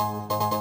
Música